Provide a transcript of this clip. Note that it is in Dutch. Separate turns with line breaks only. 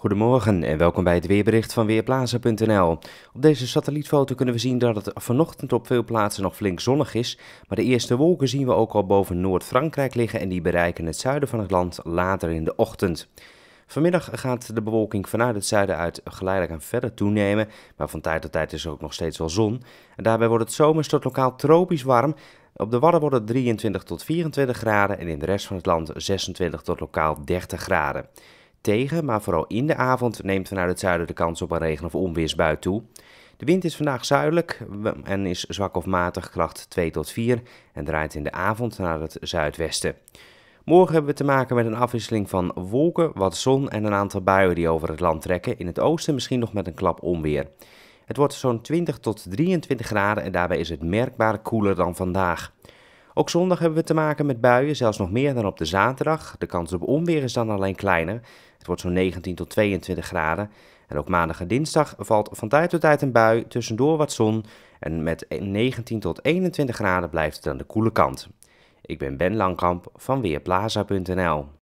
Goedemorgen en welkom bij het weerbericht van Weerplaza.nl. Op deze satellietfoto kunnen we zien dat het vanochtend op veel plaatsen nog flink zonnig is, maar de eerste wolken zien we ook al boven Noord-Frankrijk liggen en die bereiken het zuiden van het land later in de ochtend. Vanmiddag gaat de bewolking vanuit het zuiden uit geleidelijk aan verder toenemen, maar van tijd tot tijd is er ook nog steeds wel zon. En daarbij wordt het zomers tot lokaal tropisch warm. Op de Wadden wordt het 23 tot 24 graden en in de rest van het land 26 tot lokaal 30 graden tegen, maar vooral in de avond neemt vanuit het zuiden de kans op een regen- of onweersbui toe. De wind is vandaag zuidelijk en is zwak of matig, kracht 2 tot 4 en draait in de avond naar het zuidwesten. Morgen hebben we te maken met een afwisseling van wolken, wat zon en een aantal buien die over het land trekken. In het oosten misschien nog met een klap onweer. Het wordt zo'n 20 tot 23 graden en daarbij is het merkbaar koeler dan vandaag. Ook zondag hebben we te maken met buien, zelfs nog meer dan op de zaterdag. De kans op onweer is dan alleen kleiner. Het wordt zo'n 19 tot 22 graden. En ook maandag en dinsdag valt van tijd tot tijd een bui, tussendoor wat zon. En met 19 tot 21 graden blijft het aan de koele kant. Ik ben Ben Langkamp van Weerplaza.nl.